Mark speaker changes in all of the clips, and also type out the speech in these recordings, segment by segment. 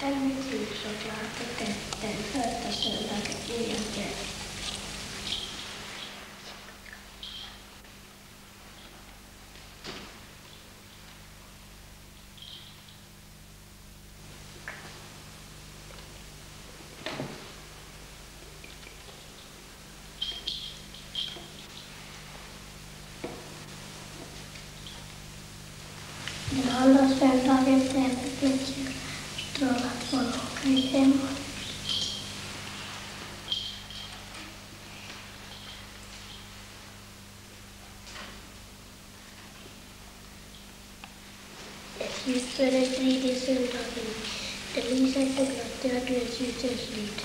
Speaker 1: Den musik som jag hade den, den första söndagen i januari. Lördagsförmiddagen blev ett lyckligt strålat These were the three days in Dublin. Delhi set to block their relations athlete.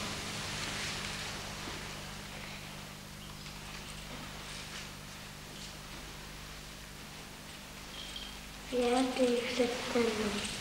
Speaker 1: We have to accept them.